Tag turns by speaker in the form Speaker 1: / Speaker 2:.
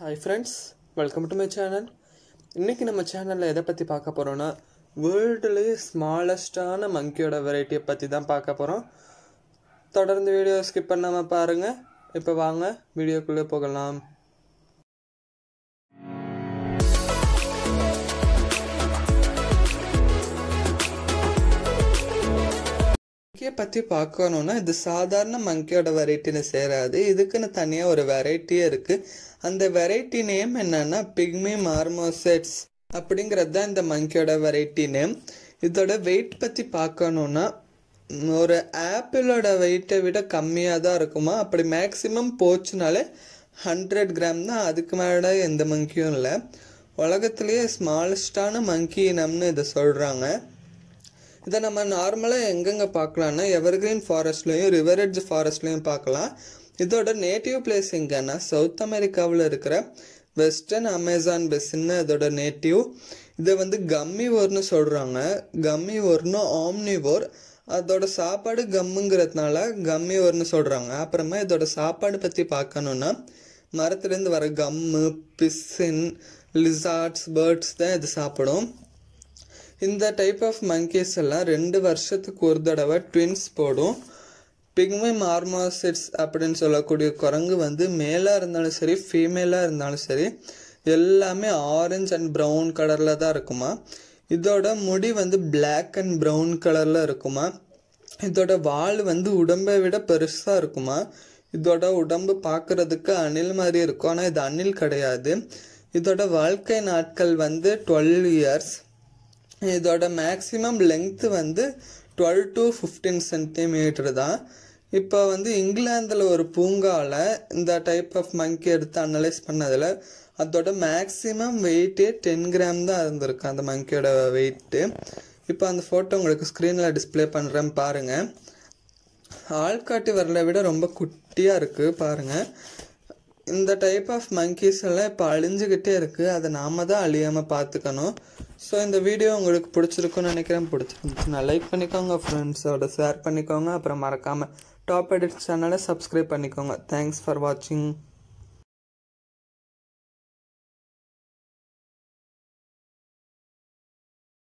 Speaker 1: Hi friends welcome to my channel இன்றைக்கி நம்ம சேனலில் எதை பற்றி பார்க்க போகிறோன்னா வேர்ல்டுலேயே ஸ்மாலஸ்டான மங்கியோட வெரைட்டியை பற்றி தான் பார்க்க போகிறோம் தொடர்ந்து வீடியோ ஸ்கிப் பண்ணாமல் பாருங்கள் இப்போ வாங்க வீடியோக்குள்ளே போகலாம். பற்றி பார்க்கணுன்னா இது சாதாரண மங்கியோட வெரைட்டின்னு சேராது. இதுக்குன்னு தனியாக ஒரு வெரைட்டியே இருக்குது அந்த வெரைட்டி நேம் என்னன்னா பிக்மி மார்மோசெட்ஸ் அப்படிங்கிறது தான் இந்த மங்கியோட வெரைட்டி நேம் இதோட வெயிட் பற்றி பார்க்கணுன்னா ஒரு ஆப்பிளோட வெயிட்டை விட கம்மியாக தான் இருக்குமா? அப்படி மேக்ஸிமம் போச்சுனாலே ஹண்ட்ரட் கிராம் தான். அதுக்கு மேலே எந்த மங்கியும் இல்லை. உலகத்துலேயே ஸ்மாலஸ்டான மங்கி இனம்னு இதை சொல்கிறாங்க இதை நம்ம நார்மலாக எங்கெங்கே பார்க்கலான்னா எவர்கிரீன் ஃபாரஸ்ட்லேயும் ரிவரெட்ஜ் ஃபாரஸ்ட்லேயும் பார்க்கலாம். இதோட நேட்டிவ் பிளேஸ் எங்கன்னா சவுத் அமெரிக்காவில் இருக்கிற வெஸ்டர்ன் அமேசான் பெஸ்ன்னு இதோட நேட்டிவ் இதை வந்து கம்மி ஓர்னு சொல்கிறாங்க கம்மி ஓர்னு ஆம்னிவோர் அதோட சாப்பாடு கம்முங்கிறதுனால கம்மி ஓர்னு சொல்கிறாங்க அப்புறமா இதோட சாப்பாடு பற்றி பார்க்கணுன்னா மரத்துலேருந்து வர கம்மு பிஸ்ஸின் லிசார்ட்ஸ் பேர்ட்ஸ் தான் இது சாப்பிடும். இந்த டைப் ஆஃப் மங்கீஸ் எல்லாம் ரெண்டு வருஷத்துக்கு ஒரு தடவை ட்வின்ஸ் போடும். பிக்மி மார்மாசிட்ஸ் அப்படின்னு சொல்லக்கூடிய குரங்கு வந்து மேலாக இருந்தாலும் சரி ஃபீமேலாக இருந்தாலும் சரி எல்லாமே ஆரஞ்சு அண்ட் ப்ரௌன் கலரில் தான் இருக்குமா? இதோட முடி வந்து பிளாக் அண்ட் ப்ரௌன் கலரில் இருக்குமா? இதோட வால் வந்து உடம்பை விட பெருசாக இருக்குமா? இதோட உடம்பு பார்க்குறதுக்கு அணில் மாதிரி இருக்கும். ஆனால் இது அணில் கிடையாது. இதோட வாழ்க்கை நாட்கள் வந்து டுவெல் இயர்ஸ் இதோட மேக்ஸிமம் லெங்க்த்து வந்து டுவெல் டு ஃபிஃப்டீன் சென்டிமீட்டர் தான். இப்போ வந்து இங்கிலாந்தில் ஒரு பூங்காவில் இந்த டைப் ஆஃப் மங்கி எடுத்து அனலைஸ் பண்ணதில் அதோட மேக்ஸிமம் வெயிட்டே டென் கிராம் தான் இருந்திருக்கு அந்த மங்கியோட வெயிட்டு இப்போ அந்த ஃபோட்டோ உங்களுக்கு ஸ்க்ரீனில் டிஸ்பிளே பண்ணுறேன் பாருங்கள் ஆள்காட்டி வரலை விட ரொம்ப குட்டியாக இருக்குது பாருங்கள் இந்த டைப் ஆஃப் மங்கீஸ் எல்லாம் இப்போ அழிஞ்சுக்கிட்டே இருக்குது அதை நாம தான் அழியாமல் பார்த்துக்கணும். ஸோ இந்த வீடியோ உங்களுக்கு பிடிச்சிருக்குன்னு நினைக்கிறேன். பிடிச்சிருந்துச்சுன்னா லைக் பண்ணிக்கோங்க ஃப்ரெண்ட்ஸோட ஷேர் பண்ணிக்கோங்க. அப்புறம் மறக்காமல் டாப் எடிட் சேனலை சப்ஸ்கிரைப் பண்ணிக்கோங்க. தேங்க்ஸ் ஃபார் வாட்சிங்